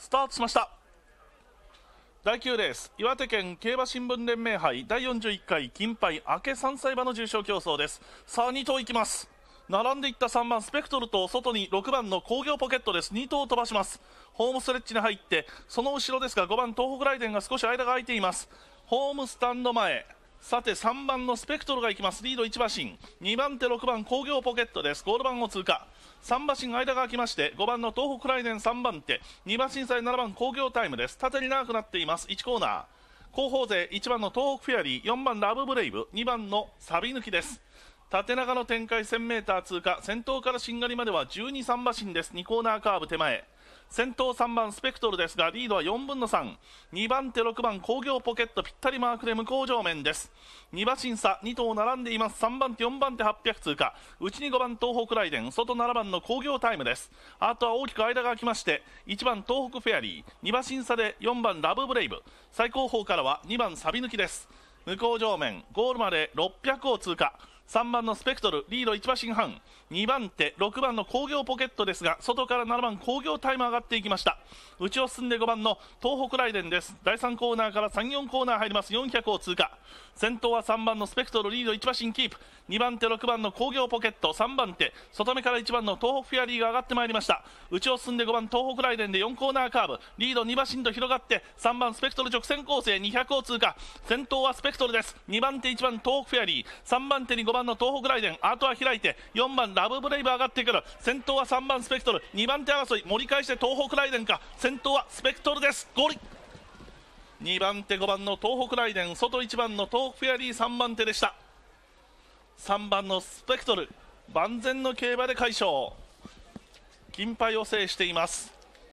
スタートしました。第9レース岩手県競馬新聞連盟杯第41回金杯明け3歳馬の重賞競争です。さあ2頭いきます。並んでいった3番スペクトルと外に6番の工業ポケットです。2頭飛ばします。ホームストレッチに入ってその後ろですが5番東北ライデンが少し間が空いています。ホームスタンド前さて3番のスペクトルが行きます。リード1馬身。2番手6番工業ポケットです。ゴール板を通過。3馬身間が空きまして5番の東北ライデン3番手。2馬身差で7番工業タイムです。縦に長くなっています。1コーナー。後方勢1番の東北フェアリー。4番ラブブレイブ。2番のサビ抜きです。縦長の展開 1000m 通過。先頭からしんがりまでは12、3馬身です。2コーナーカーブ手前。先頭3番スペクトルですがリードは4分の32番手6番工業ポケットぴったりマークで向こう上面です。2馬身差2頭並んでいます。3番手4番手800通過。内に5番東北ライデン。外7番の工業タイムです。あとは大きく間が空きまして1番東北フェアリー。2馬身差で4番ラブブレイブ。最高峰からは2番サビ抜きです。向こう上面ゴールまで600を通過。3番のスペクトルリード1馬身半。2番手6番の工業ポケットですが外から7番工業タイム上がっていきました。内を進んで5番の東北ライデンです。第3コーナーから34コーナー入ります。400を通過。先頭は3番のスペクトルリード1馬身キープ。2番手6番の工業ポケット。3番手外目から1番の東北フェアリーが上がってまいりました。内を進んで5番東北ライデンで4コーナーカーブ。リード2馬身と広がって3番スペクトル直線構成200を通過。先頭はスペクトルです。2番手1番東北フェアリー。3番手に5番の東北ライデンあとは開いて4番ラブブレイブ上がってくる。先頭は3番スペクトル2番手争い盛り返して東北ライデンか。先頭はスペクトルです。ゴリ2番手5番の東北ライデン外1番の東北フェアリー3番手でした。3番のスペクトル万全の競馬で快勝。金杯を制しています。